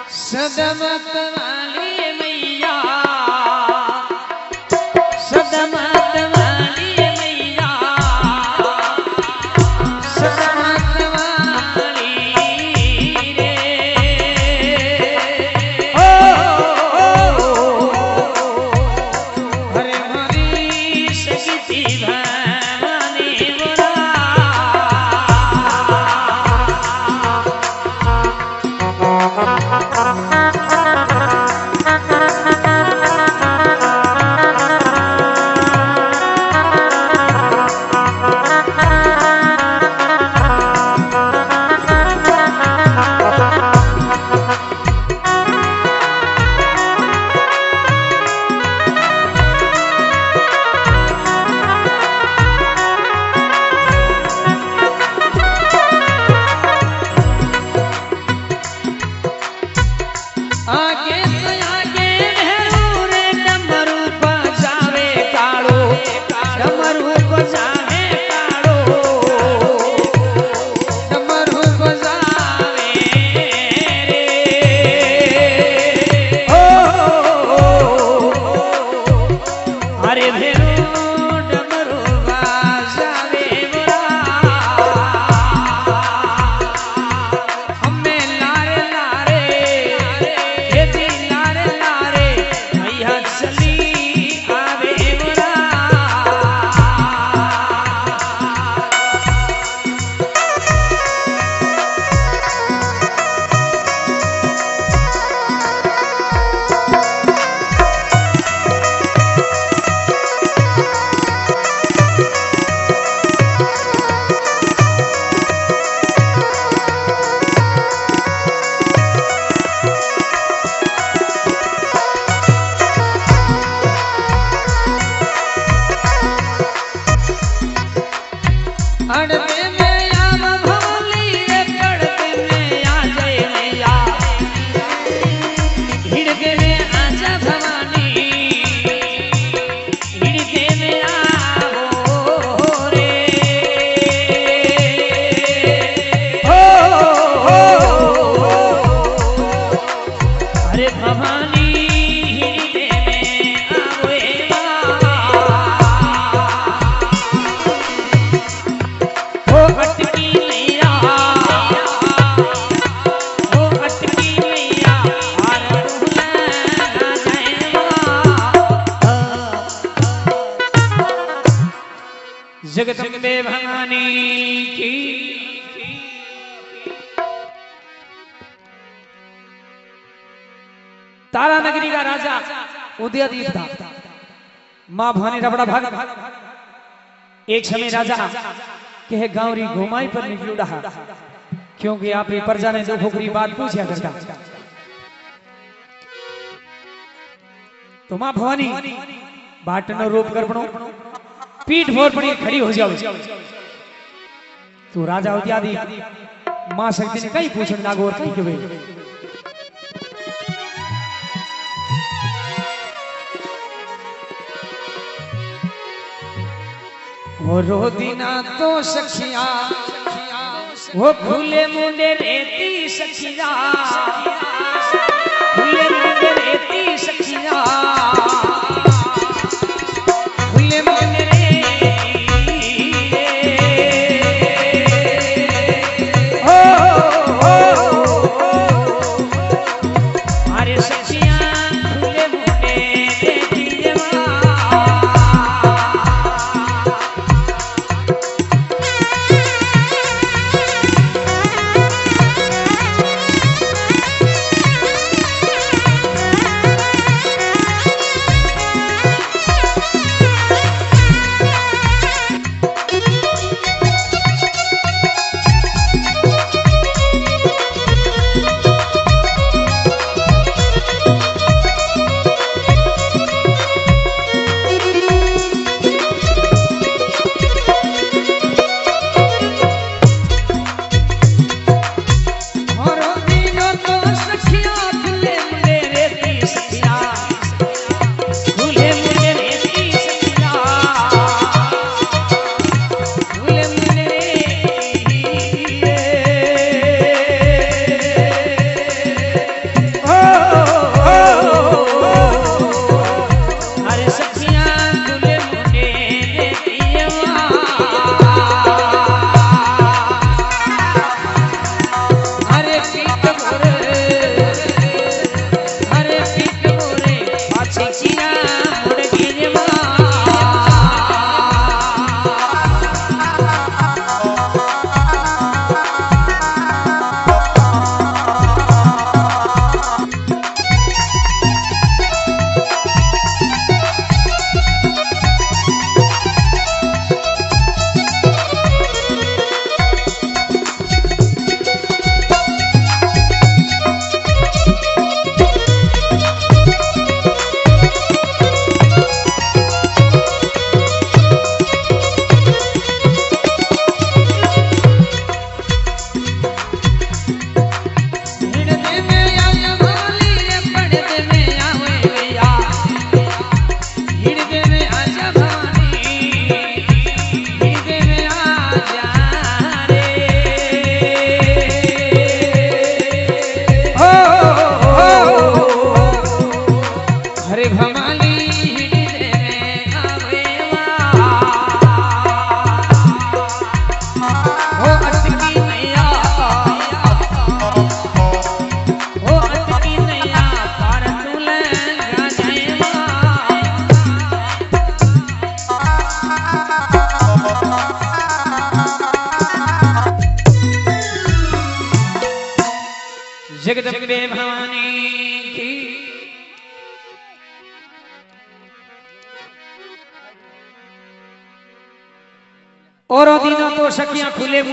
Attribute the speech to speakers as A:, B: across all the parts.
A: सदमत भवानी भाग। एक समय राजा कहे, गांवरी घुमाई पर निकलू रहा क्योंकि आप ये प्रजा ने दो भोकरी बात पूछा करता। तो माँ भवानी, बाटनो रोप कर बनो पीठ भोर पड़ी खड़ी हो जाओ। तो राजा हो उद्यादी माँ शक्ति ने कहीं पूछन लागो और कहीं। क्यों रो रोदिना तो सखिया वो खुले मुंडे रेती सखिया। खुले मुंडे रेती सखिया।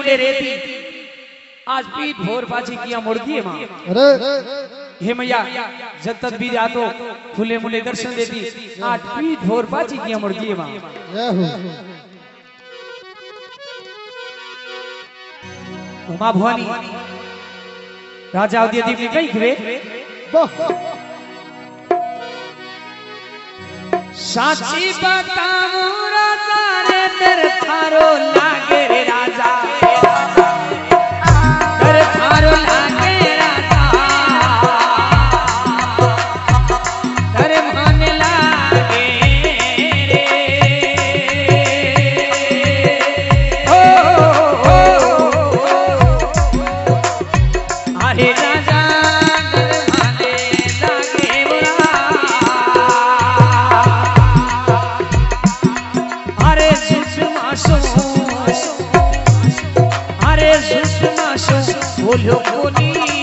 A: खुले मुंडे रहती। आज पीठ भोर पाची किया मुड़की है माँ।
B: अरे।
A: हे मैया जब तक भी जातो खुले मुंडे दर्शन देती। आज पीठ भोर पाची किया मुड़की है माँ।
B: जय हो
A: उमा भवानी राजा उदयदीप ने कही वे
B: वाह
A: साची बताऊँ राजा रे दर थारो सो बोलो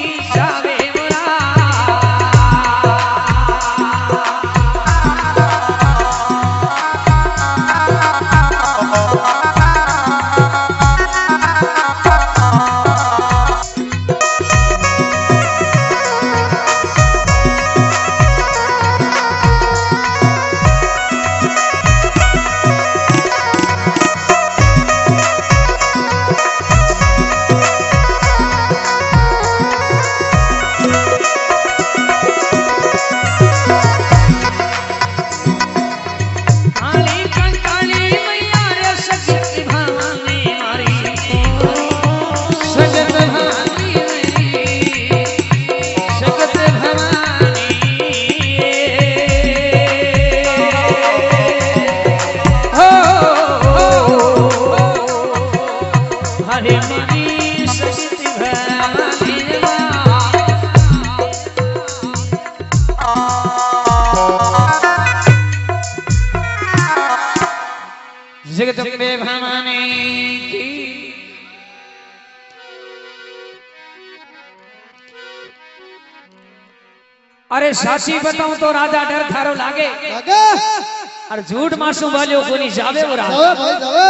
A: और झूठ मासू वाले वो राजा।
B: जावे भाई जावे।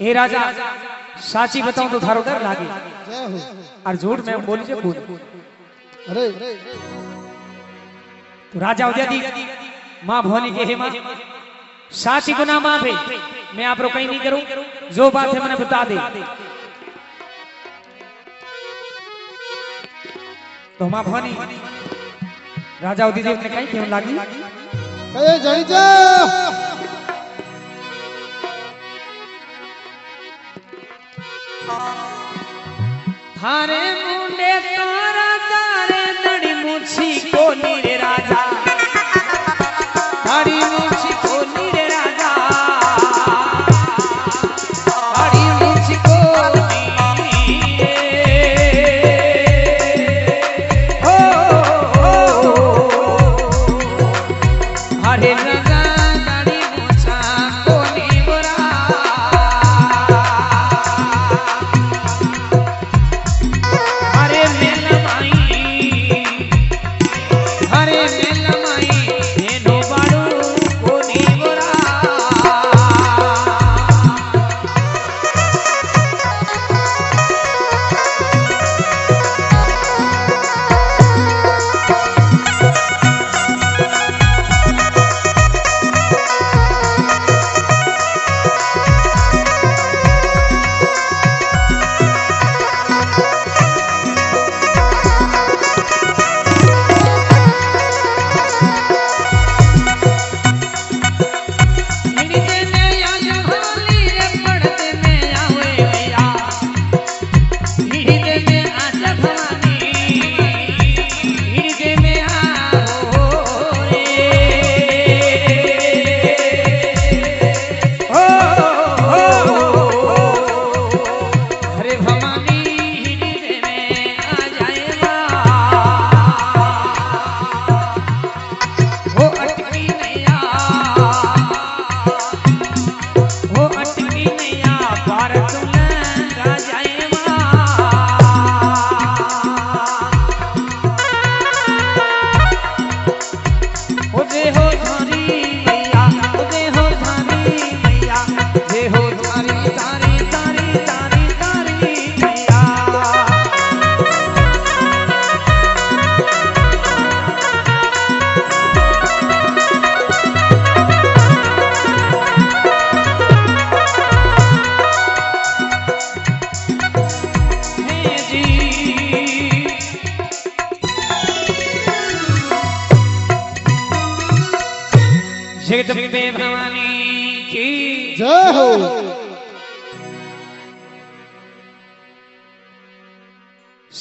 A: हे राजा साची बताऊँ तो थारो डर लागे।
B: हो।
A: और झूठ में बोली जे कौन
B: अरे
A: तो राजा उदयदी माँ भवानी के हे माँ साची गुना माफ़ है मैं आप रो कहीं नहीं करूँ जो बात है मैंने बता दे। तो माँ भवानी राजा उदयदेव ने कही क्यों लागी?
B: कहे जय जा
A: थारे मुंडे तारा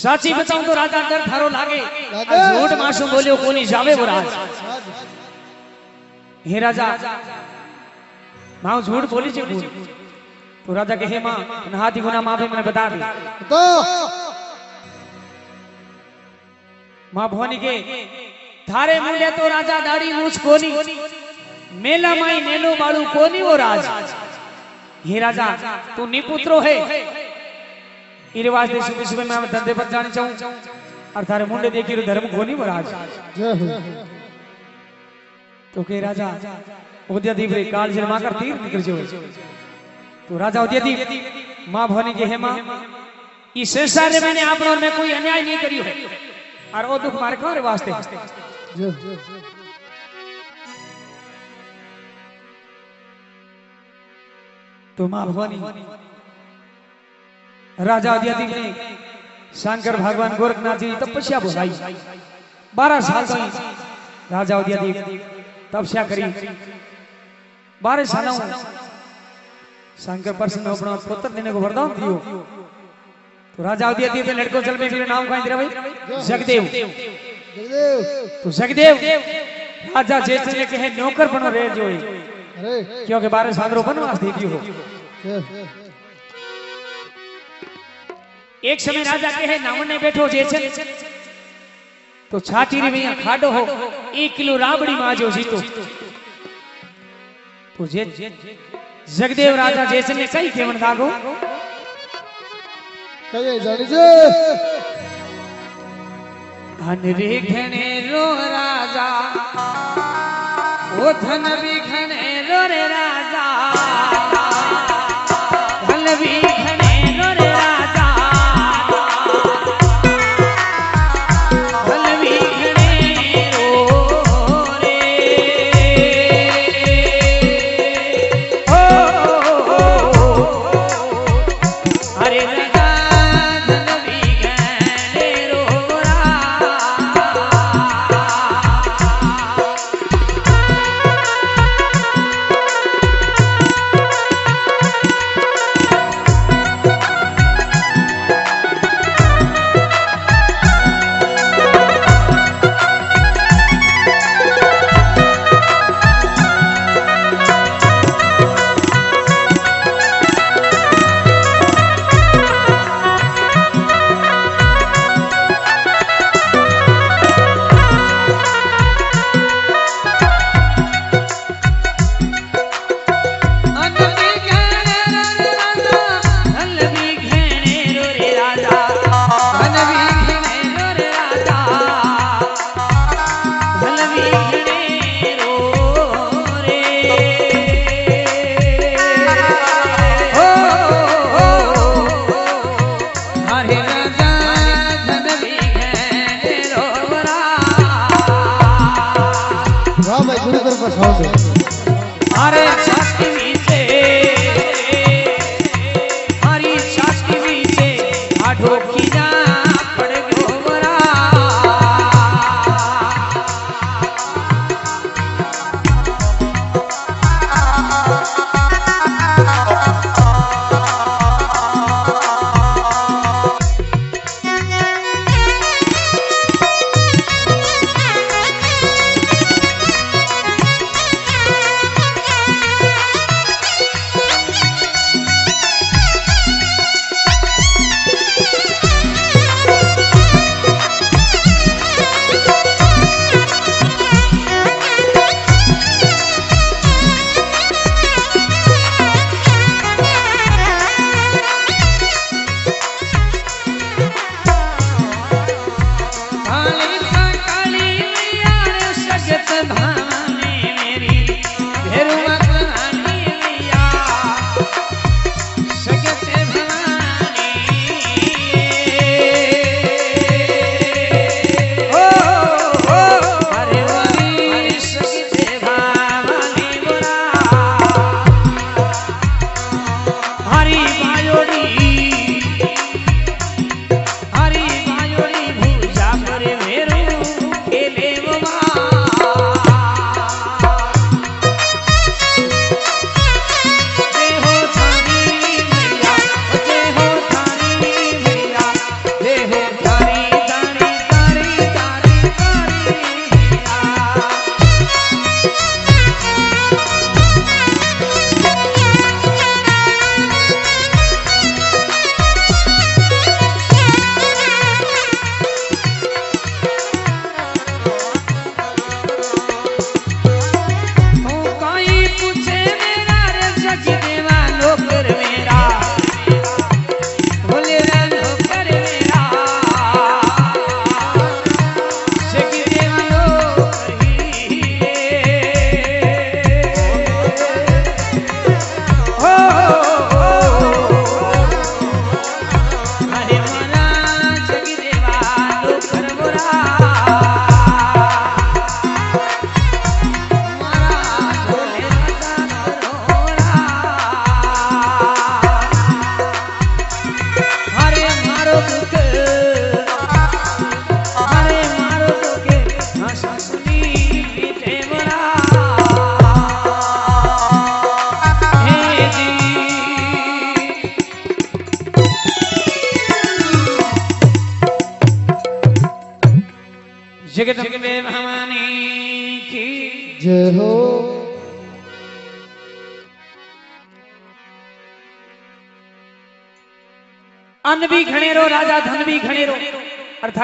A: સાચી બતાવું તો રાજા ડર થારો લાગે
B: લાગે.
A: આ ઝૂઠ માસું બોલ્યો કોની જાવે वो राज हे राजा माँ झूठ बोली छे भूल तो राजा के हे माँ नहाती गुना माँ भी मैंने बता दी
B: તો
A: माँ भवानी के थारे मुंडे तो राजा दाढ़ी मूछ कोनी मेला माई नेलो बाड़ू कोनी वो राज हे राजा तू निपुत्रो है इरे वास्ते सुबह में मैं धंधे पर जाने चाहूँ। और थारे मुंडे देखी रो धर्म
B: घोनी महाराज
A: तो के राजा उदयदीप रे काल जी माँ करती निकल जो तो राजा उदयदीप माँ भवानी के हेमा इस संसार में मैंने आप और मैं कोई अन्याय नहीं करी है। और वो दुख मारे को वास्ते? तो माँ भवानी राजा यदि ने शंकर भगवान गोरखनाथ जी तपस्या बुलाई। बारह साल तक राजा उदयदीप तपस्या करी। बारह साल शंकर प्रसन्न अपना पुत्र देने को वरदान दियो। तो राजा उदयदीप ने लड़कों चल में नाम का इंद्र भाई जगदेव। तो जगदेव, राजा जैसे ने कहे, नौकर बनो रे जो। क्योंकि बारह साल रो बनवास दे दियो। एक समय राजा के नाम ने बैठो जैसे तो छाती रे भैया खाडो हो एक किलो राबड़ी माजो जीतो। तो जे जगदेव राजा जेसन ने सही केवन लागो
B: कहे जानी जे
A: धन बिघने रो राजा ओ धन बिघने रो रे राजा। धन बिघ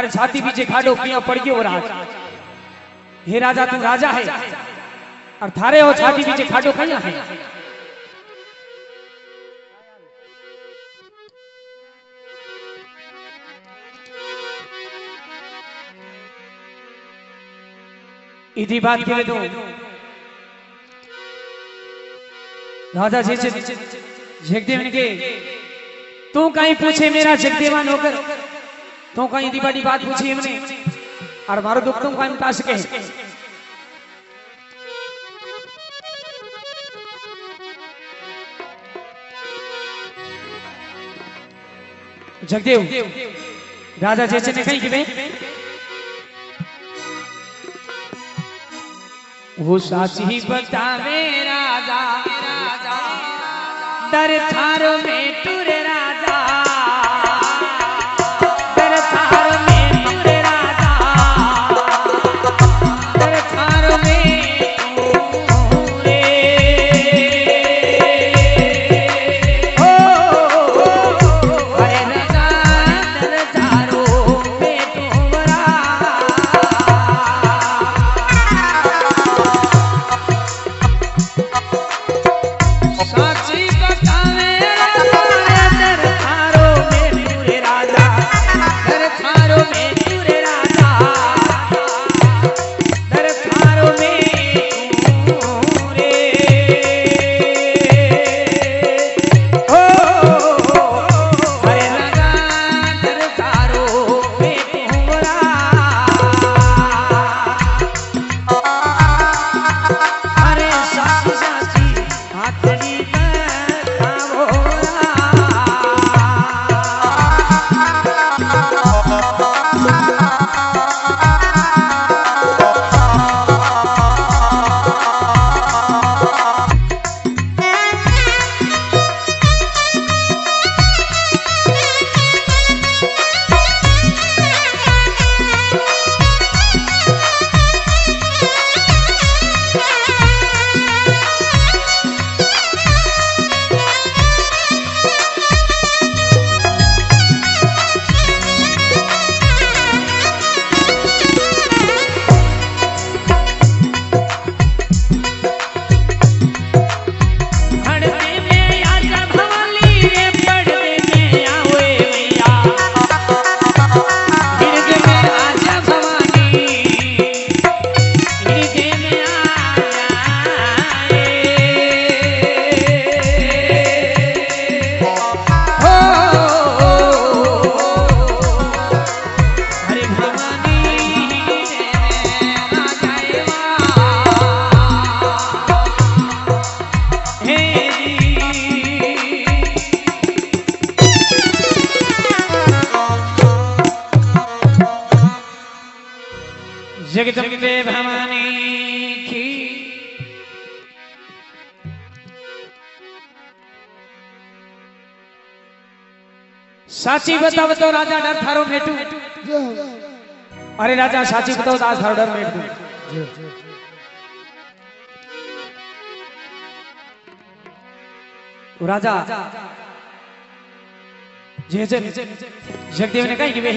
A: और छाती पीछे खाडो पिया पड़ गयो राज हे राजा तू राजा है और थारे और छाती पीछे खाडो कहिया है इधी बात करे तो राजा जी से जगदेव ने के तू कहीं पूछे मेरा जगदेवा नौकर तू कहीं इतनी बड़ी बात पूछी हमने? और मारो दुख तुम कहीं मिटा सके जगदेव, राजा जैसे ने कहीं कि भाई वो साची बतावे राजा दर थारो में टुरे जगदम्बे भवानी की साची बताओ तो राजा डर थारो मेटू अरे राजा साची बताओ तो आज थारो डर मेटू
B: जय
A: तो राजा जे जे जगदेव ने कही कि वे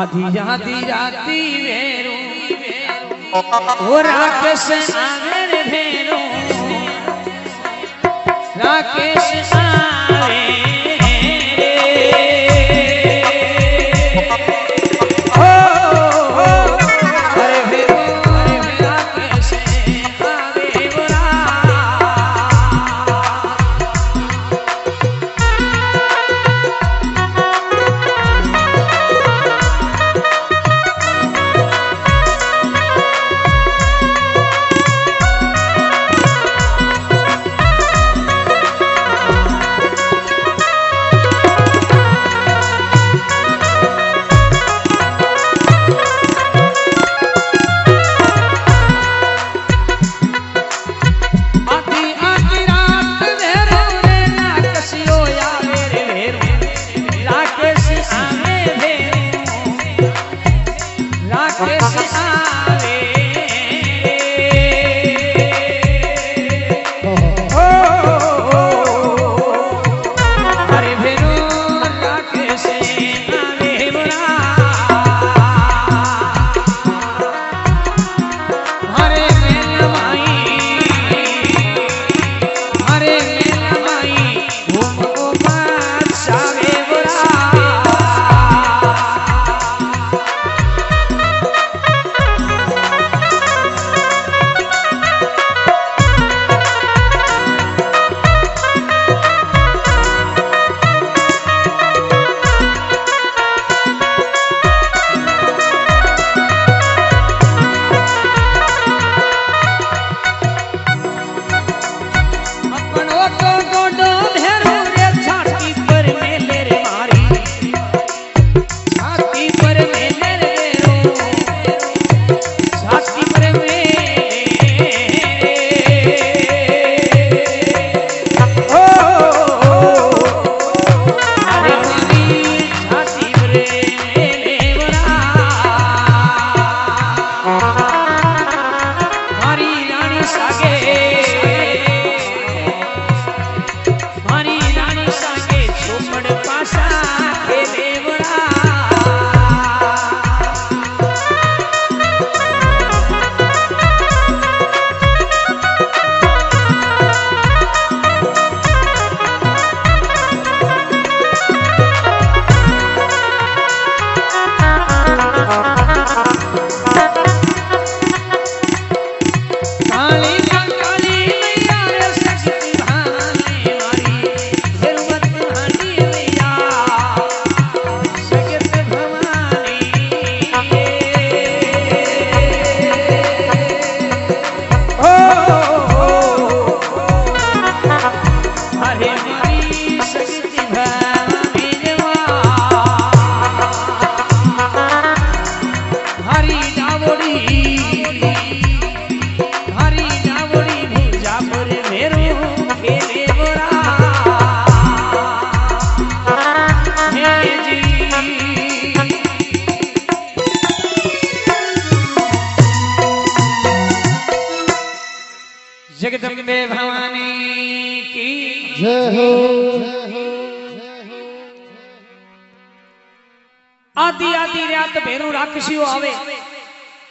A: आधी आधी राती वेरू ओ राकेश आवे भेरू। राकेश आवे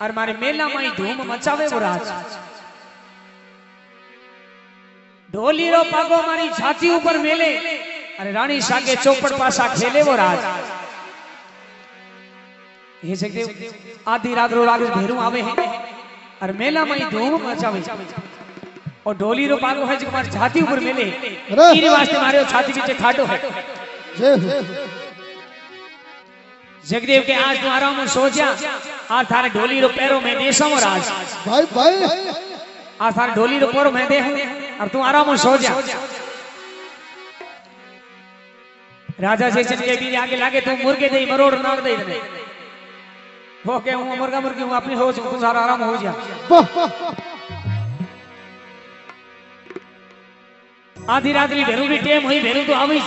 A: और मारे मेला माई धूम मचावे वो राज। ढोली रो पागो मारी छाती ऊपर मेले अरे रानी सागे चौपड़ पासा खेले वो राज। ये जगदेव आधी रात रो राग भेरू आवे हैं और मेला माई धूम मचावे। और ढोली रो पागो है जो मारी छाती ऊपर मेले इन वास्ते मारे छाती पीछे खाटो है। जगदेव के आज तू आराम में सो जा आज थारे ढोली रो पैरों में देशम और आज
B: भाई भाई।
A: आज थारे ढोली रो पैरों में दे हूँ। और तू आराम में सो जा। राजा जैसे के भी आगे लागे तू मुर्गे दे मरोड़ नाग दे। दे वो के हूँ मुर्गा मुर्गी हूँ अपनी हो तू सारा आराम हो जा। आधी रात री भेरू री टेम हुई भेरू तो आवी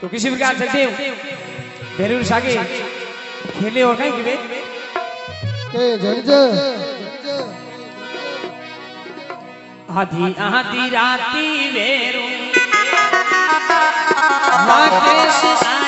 A: तो किसी प्रकार से देव भेरू सागे खेले और नहीं किवे
B: के जय जय।
A: आधी आधी राती भेरू राकेश आयो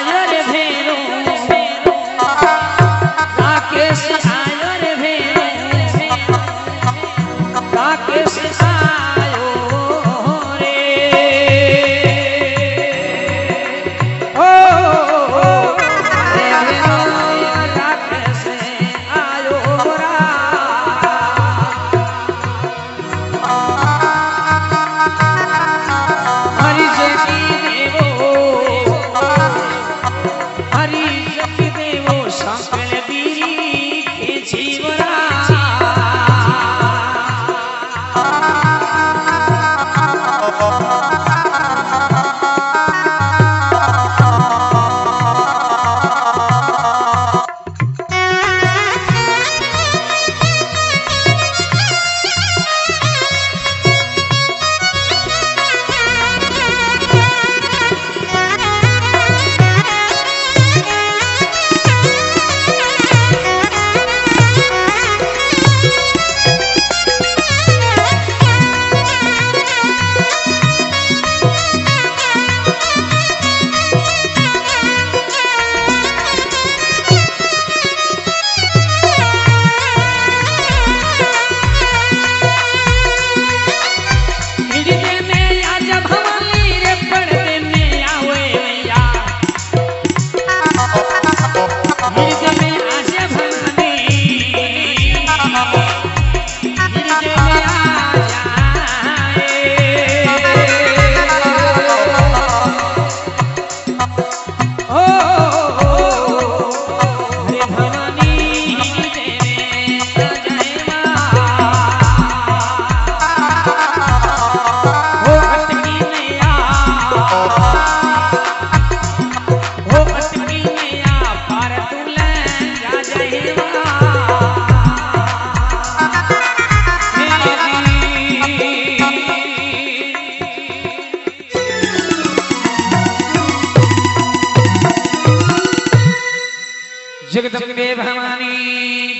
A: जगदम्बे भवानी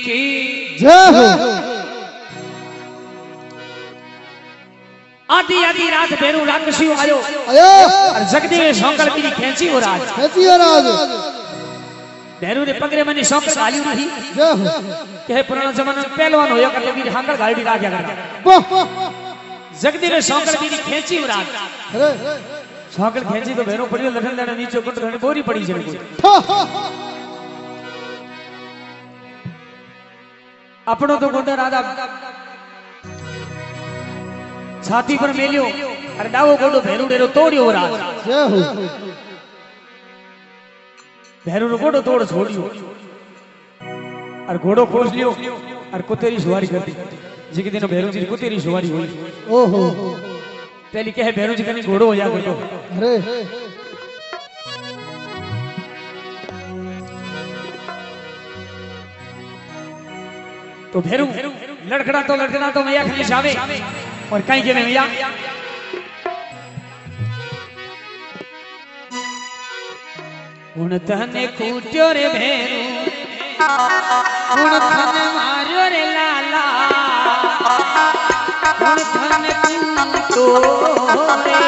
A: की। आधी आधी रात बेरू राक्षसी आयो।
B: आयो।
A: और जगदेव शंकर की खेची हो राज।
B: खेची हो राज।
A: बेरू ने पकड़े मने
B: शौक
A: साली नहीं कह पुराना जमाना पहलवान होया कर लेगी हांगर गाड़ी
B: राजा कर जगदेव
A: शंकर की खेची हो राज।
B: अरे।
A: शंकर खेची तो बेरू पड़ी लठन लठन नीचे गुट घने
B: बोरी पड़ी ज़रूर
A: આપણો તો ગોંડર રાધા છાતી પર મેલ્યો અરે ડાવો ગોડો ભેરુ ડેરો તોડ્યો રાત ભેરુ નો ગોડો તોડ છોડ્યો અર ઘોડો ખોસ લ્યો અર કુતેરી સવારી કરતી જે કીધી ભેરુજી કુતેરી સવારી હોય
B: ઓહો
A: પેલી કહે ભેરુજી કને ઘોડો હોયા કરતો
B: અરે
A: तो भेरू। लड़खड़ा तो लड़खड़ा तो मैया खलीस आवे और कहीं के मैया। उन तने कूट्यो रे भेरू। उन तने मार्यो रे लाला। उन तने कूटो रे।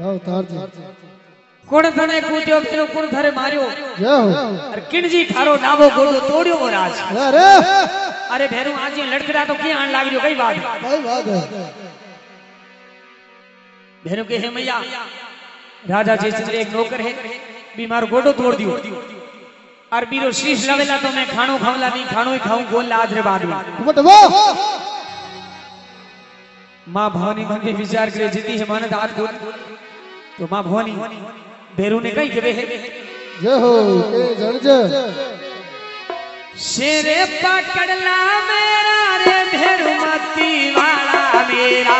B: जाओ तार जी।
A: कोण धने कूट्यो फेरो कोण धरे मार्यो?
B: जय हो
A: अरे किणजी थारो डाबो गोडो तोड़ियो महाराज।
B: अरे
A: अरे भेरू आज लड़कड़ा तो क्या आन लाग रियो कई बात
B: भाई बात है।
A: भेरू के हे मैया राजा जयचंद्र एक नौकर है बीमार गोडो तोड़ दियो। और बीरो शीश लवेला तो मैं खानो खावला नहीं खानो ही खाऊं गोल लाज रे बाद में।
B: वो
A: भवानी मन में विचार करे जीती है मानद हाथ गोल तो माँ भवानी भेरू ने कही है
B: जय हो जड़ जय
A: शेरे पकड़ला मेरा रे भेरुमती वाला मेरा।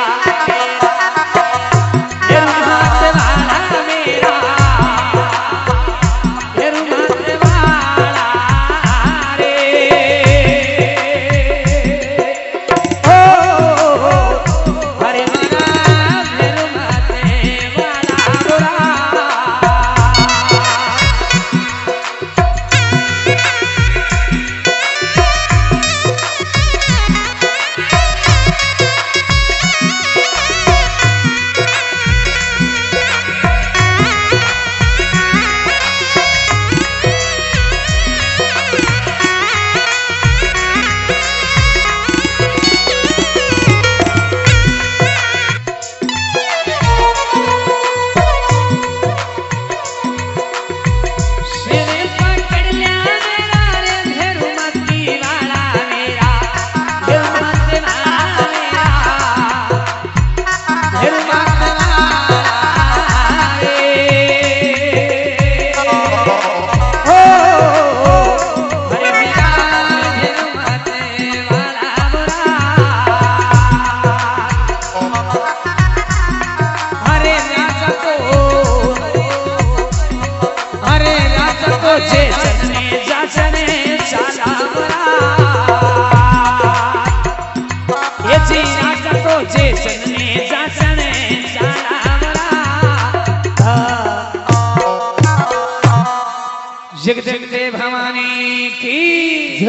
A: भवानी की।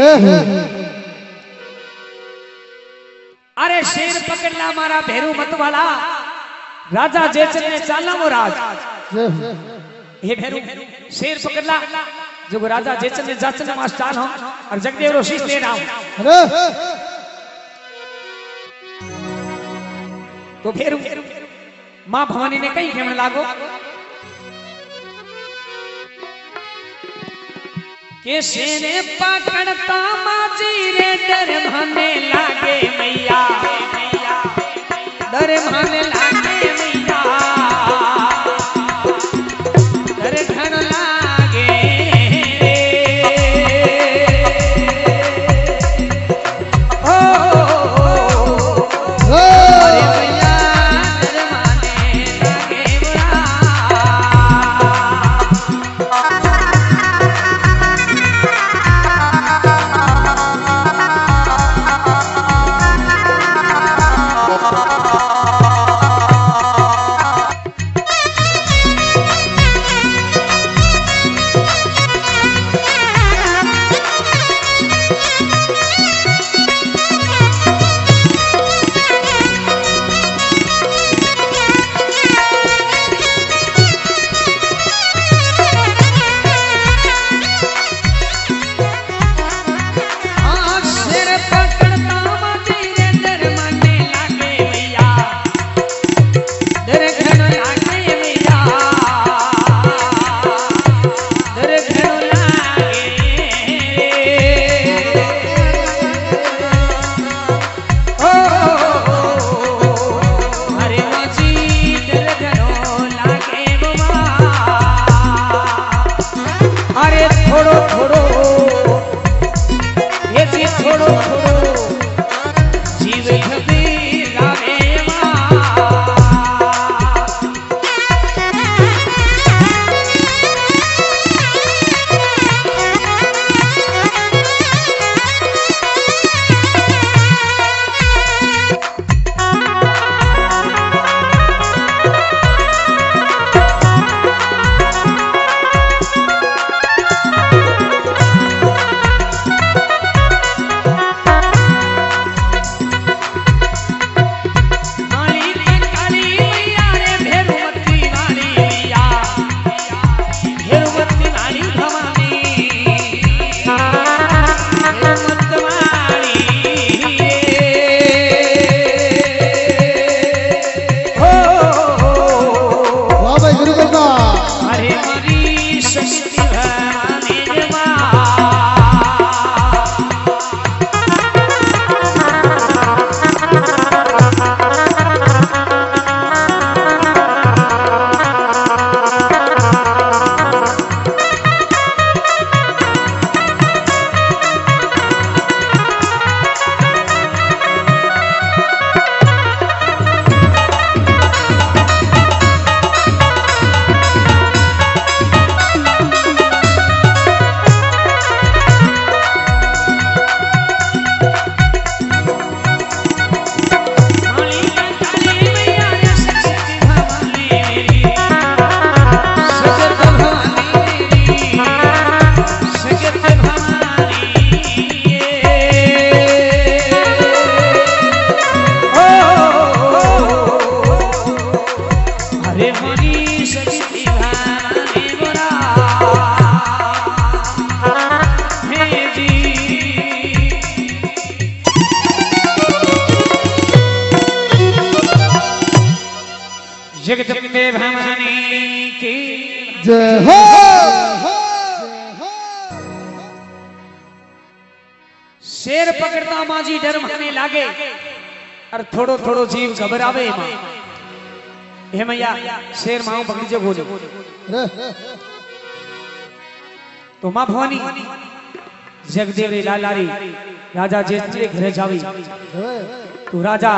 A: अरे शेर पकड़ ला मारा भेरू मत वाला। राजा जयचंद ने चाला वो राज।
B: हो
A: हे भेरू शेर पकड़ ला जो राजा जयचंद ने जाचन मास्टर हो और जगदेव रो शीश ले रहा हूँ तो भेरू माँ भवानी ने कहीं खेमने लागो? के शेरे पकड़ता माजी रे डर भाने लागे मैया। डर भाने लागे थोड़ो थोड़ो जीव घबरावे माँ हे मैया शेर माऊ जो बोले तो माँ भवानी जगदेव रे लालारी राजा जेतरे घरे जावी। तो राजा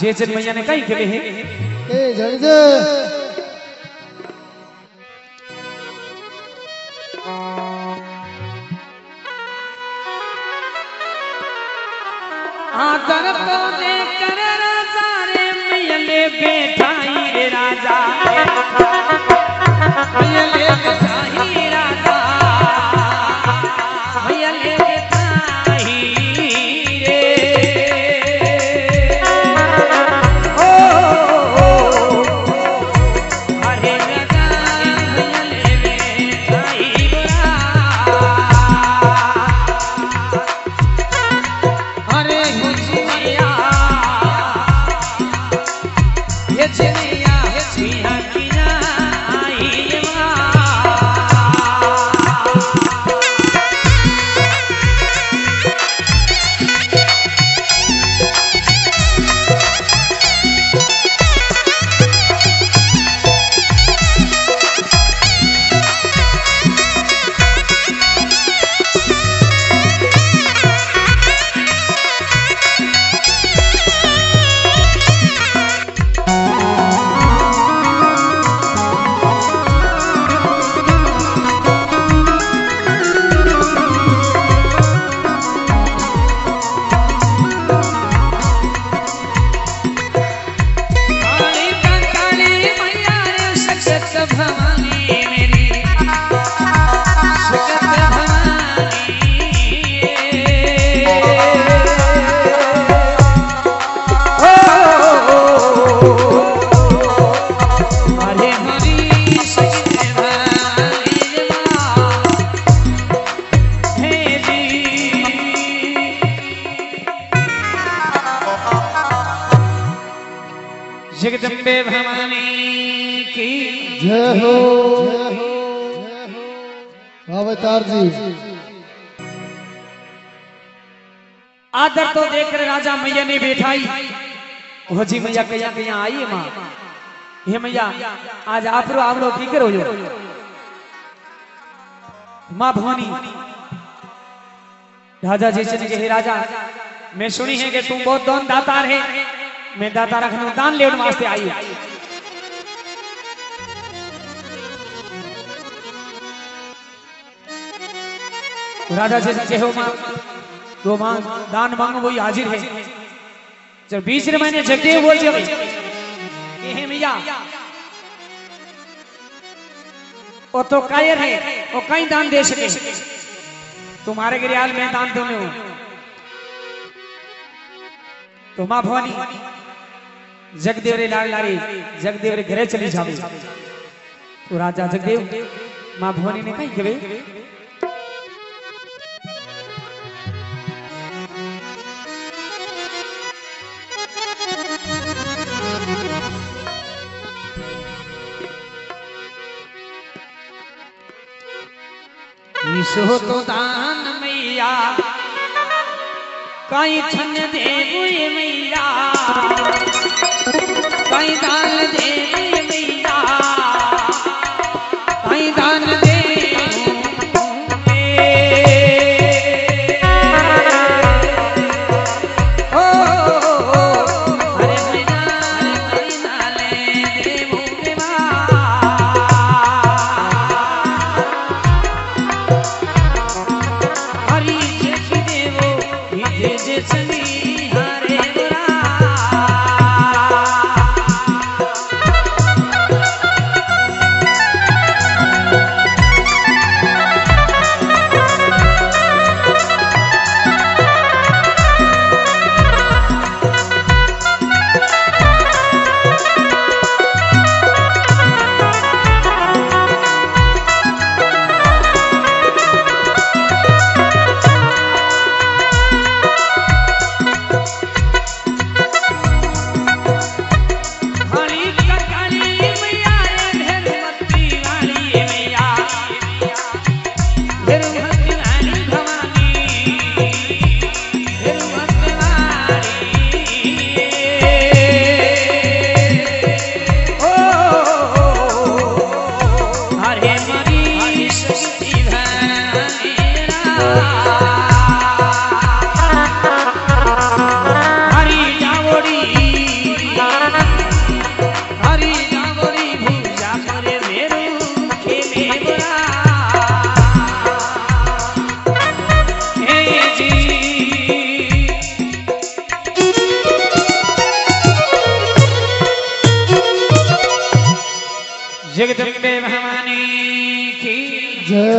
A: जेचन मैया ने कई केले है?
B: ए जय जय
A: आदर तो दे मियले बैठाई राजा। ले बैठाई राजा।
B: जी
A: मैया कया कया आई माँ। हे मैया, आज आप रो आप लोग की करो जो माँ भवानी, राजा जी चले हे राजा, मैं सुनी है कि तुम बहुत दान दातार है। मैं दाता रखने दान लेने वास्ते आई हूँ। राजा जी कहो माँ तो माँ, दान मांगो वही हाजिर है। जब बीच महीने जगदेव बोल हे मैया। वो तो कायर है वो कहीं दान दे सके। तुम्हारे गिरियाल में दान तुम्हें हूँ। तो माँ भवानी, जगदेव रे लाल लारी, जगदेव रे घरे चली जावे। तो राजा जगदेव, माँ भवानी ने कही कहे तो दान मैया। कई छन दे मैया। कई दान देवे मैया।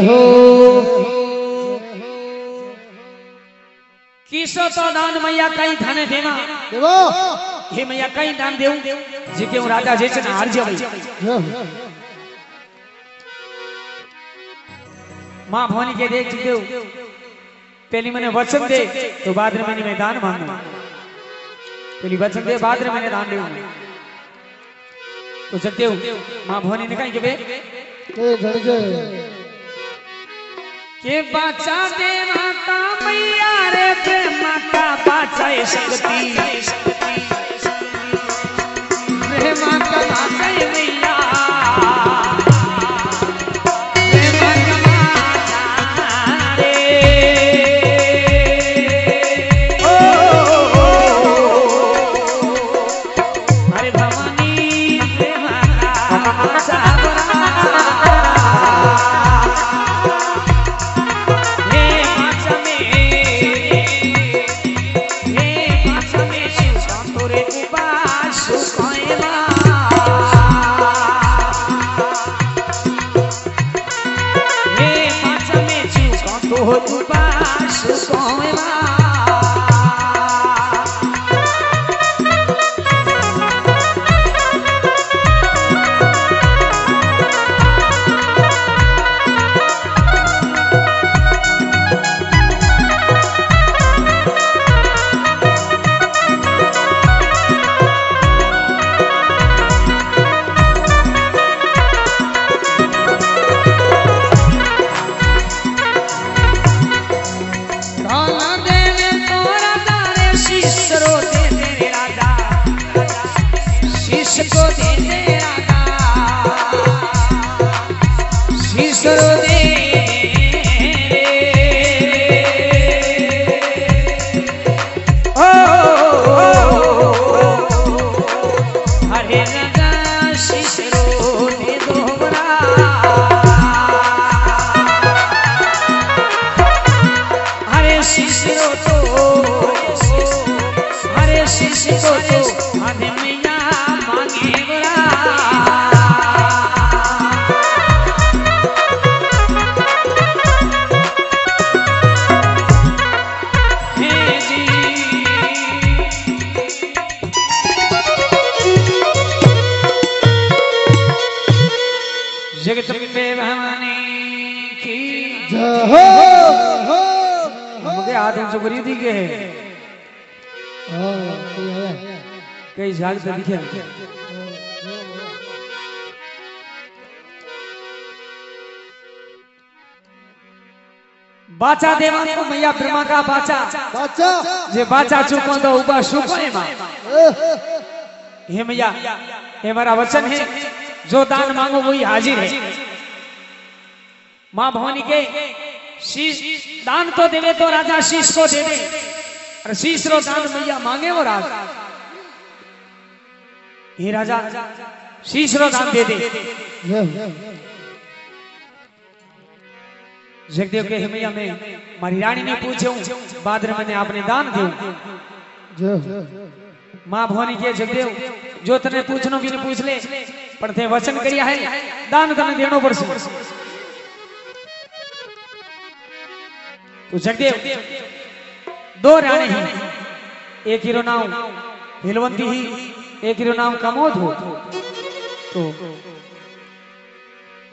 A: हूँ। किसो तो दान मैया कई थाने देवा?
B: देवो।
A: हे मैया कई दान देऊ? जे के राजा जे छन
B: हार जवे
A: माँ भवानी के देख देऊ पहली मैंने वचन दे तो बाद में मैंने मैदान मांगू। पहली वचन दे बाद में मैंने दान देऊ। तो जगदेव माँ भवानी ने कही के बे?
B: ए झड़ जाए
A: के बाचा दे माता मैया रे प्रेम का बाचाए शक्ति। रे माता बाचाए
B: कई
A: झाग बाचा देवा को मैया ब्रह्मा का बाचा।
B: बाचा।
A: जे बाचा चुको तो उबा सुको है माँ। हे मैया ये हमारा वचन है जो दान मांगो वही हाजिर है। माँ भवानी के शीश दान तो देवे तो राजा शीश को दे दे। और शीश रो दान मैया मांगे वो राज। हे राजा, शीश रो दान दे दे। जगदेव के हे मैया मैं मारी रानी ने पूछे बाद में मैंने आपने दान दे
B: जय
A: माँ भवानी के जगदेव, जो तने पूछनो भी पूछ ले, पर ते वचन करिया है, दान तने देनो पड़से तो जगदेव, दो रानी ही, एक हीरो नाम हिलवंती ही एक ही नाम कमोद हो। तो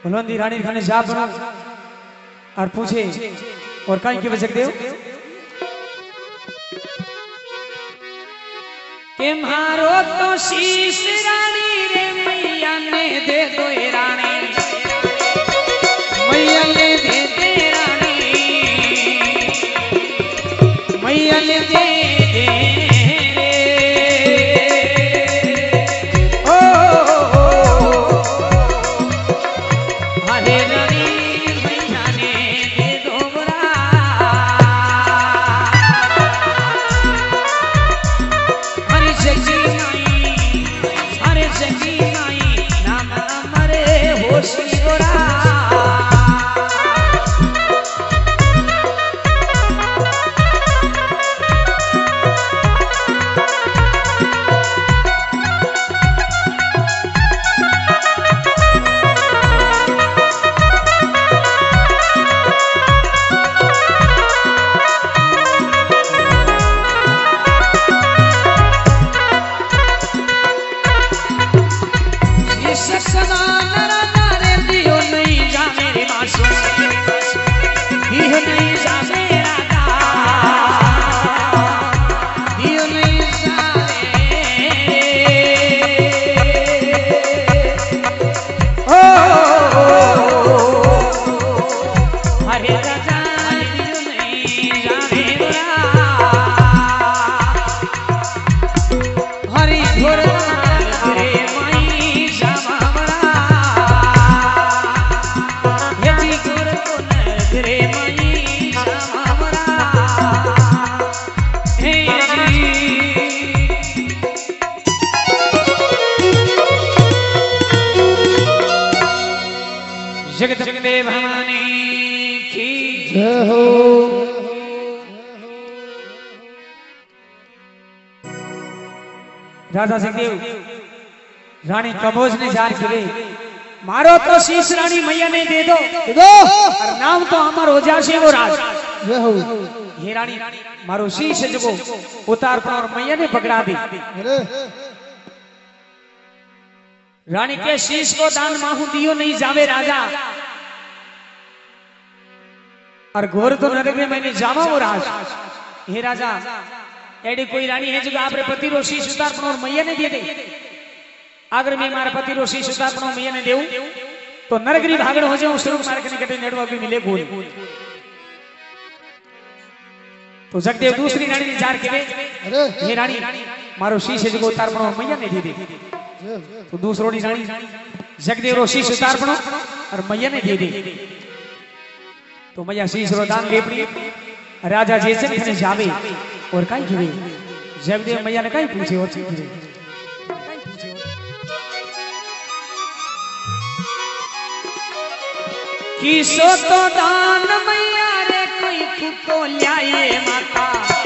A: बुलंदी रानी खाने जा साहब और पूछे, और कहीं की बजक देव? के मारो तो शीश रानी रे मैया ने
B: दे दो
A: राधा सिंह रानी कमोज ने जान चली मारो तो शीश रानी मैया ने दे दो।
B: दो
A: और नाम तो अमर हो जासी वो राज।
B: जय हो
A: हे रानी मारो शीश जबो उतार तो और मैया ने पकड़ा दी। रानी के शीश को दान माहू दियो नहीं जावे राजा। और घोर तो नरक में मैंने जावा वो राज। हे राजा एडी कोई रानी है जो आपरे पति रो शीश उतार पर और मैया ने दे दे अगर मैं मारे पति रो शीश उतार पर मैया ने देऊ तो नरकरी भागड़ हो जाऊं शुरू मारे के निकटे नेड़वा भी मिले गोल तो जगदेव दूसरी रानी ने जार के
B: अरे
A: हे रानी મારો શીશ જ ઉતારપણો મૈયા ને દે દે તો દૂસરોની રાણી જગદેવ રો શીશ ઉતારપણો और मैया ने दे दे तो मैया शीश रो दान लेपड़ी राजा जैसे ने जावे और काई गिवे जगदेव मैया ने काई पूछे और चीज़ किसो तो दान मैया रे कोई कुतो ल्याए माता?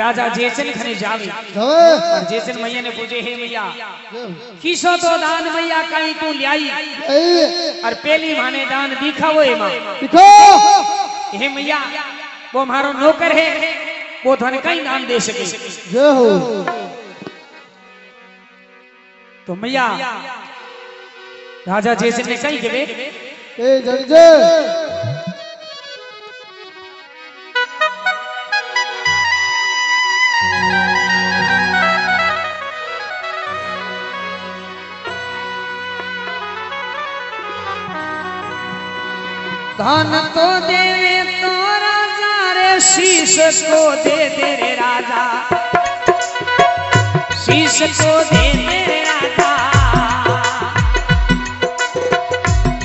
A: राजा जयचन खने जावे और जयचन मैया ने पूछे हे मैया किसो तो दान मैया कहीं तू ल्याई?
B: जय
A: और पहली माने दान दिखावो ए माँ
B: दिखो
A: हे मैया वो मारो नौकर है। वो धन कहीं दान दे सके?
B: जय हो।
A: तो मैया राजा जयचन ने कहीं? के
B: ए जय।
A: धन तो देवे तो राजा रे, शीश को दे दे रे राजा। शीश को दे दे रे राजा।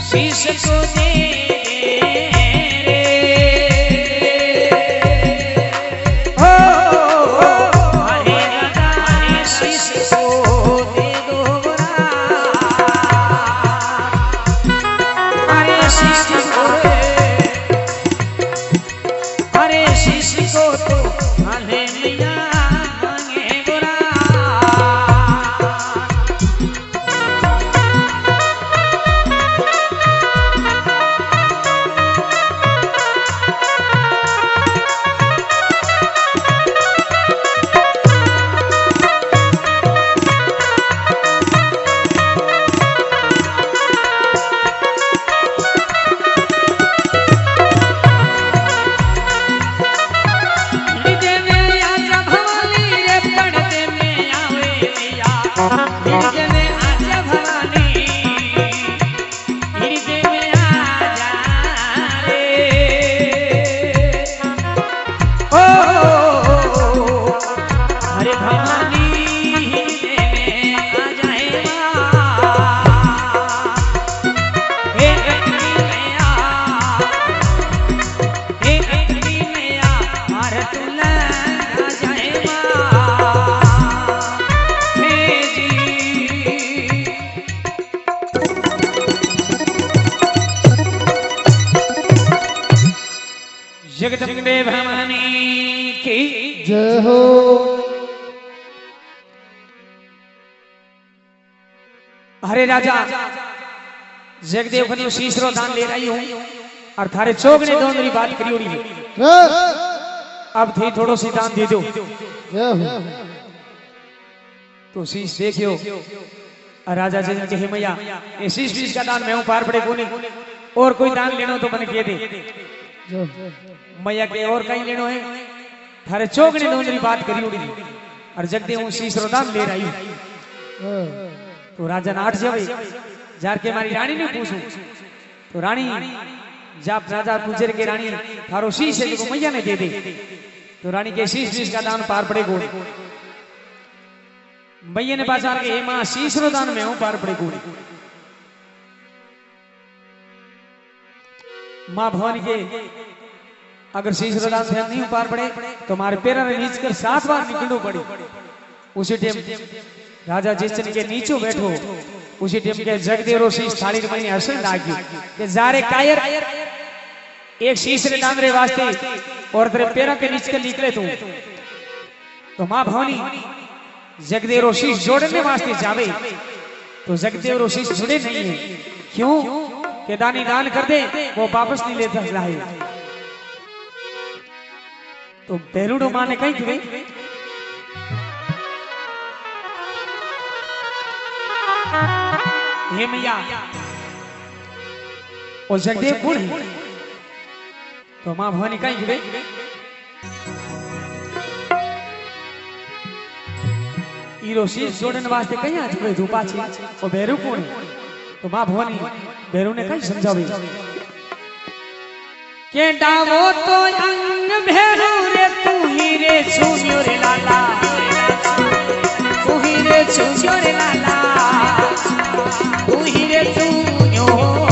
A: शीश को दे जगदेव खनु शीशरो दान ले रही हूँ। और थारे चोग ने दोनों मेरी बात करी उड़ी। है अब थी थोड़ो सी दान दे दो। तो शीश देखियो। राजा जी ने कहे मैया ये शीश शीश का दान मैं हूँ पार पड़े कोने। और कोई दान लेनो तो मैंने कह दे। मैया के और कहीं लेनो है? थारे चोग ने दोनों मेरी बात करी उड़ी। और जगदेव हूँ शीशरो दान ले रही हूँ। तो राजा नाट जावे जार के मारी रानी ने पूछूँ। तो रानी जब राजा गुजर के रानी, थारो शीश है जो मैया ने दे दे। तो रानी के शीश शीश का दान पार पड़े गोड़। मैया ने बाज़ार के हे माँ, शीश रो दान में हूँ, पार पड़े गोड़। माँ भवानी के, अगर शीश रो दान नहीं पार पड़े तो हमारे पैरा में नीच कर सात बार निकलना पड़ी। उसी टाइम के नीचे बैठो, उसी टाइम के जगदेव रो शीश थाली रे मने हसन लागी के जारे कायर, एक शीश रे नाम रे वास्ते और तेरे पैरों के नीचे निकले तू। तो माँ भवानी जगदेव शीश जोड़ने वास्ते जावे तो जगदेव शीश जुड़े नहीं है। क्यों? के दानी दान कर दे, वो वापस नहीं लेता है तो बेलूडो माँ ने कही थी हे मैया और जगदेव कौन है तो माँ भवानी कहीं गए ईरो शीश जोड़ने वास्ते कहीं आज गए धूपा छे? और बेरू कौन है? तो माँ भवानी बेरू ने कहीं समझावे। के डावो तो अंग भेरू रे तू ही रे छुनियो रे लाला। तू ही रे छुनियो रे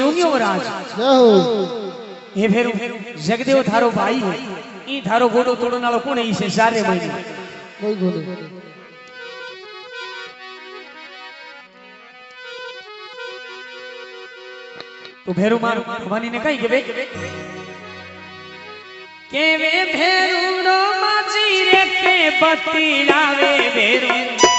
A: जगदेव चूंग्यो राज।
B: जय हो।
A: हे भेरू जगदेव थारो भाई है। ई थारो गोडो तोड़ो नालो कोण ई से सारे महीने
B: कोई बोले
A: तो भेरू मार भवानी ने कही के बे के वे भेरू।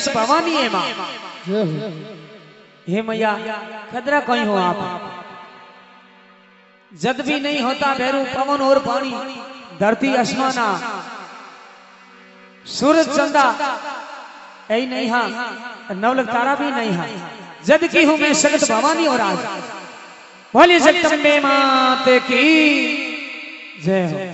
A: समक्ष भवानी है माँ
B: हे
A: मैया, खदरा कोई हो आप? जद भी नहीं होता भैरू पवन और पानी, धरती आसमाना। सूरज चंदा, ऐ नहीं हाँ नवलक तारा भी नहीं हाँ। जद की हूँ मैं सगत भवानी और आज। बोलिए में माते की। जय हो।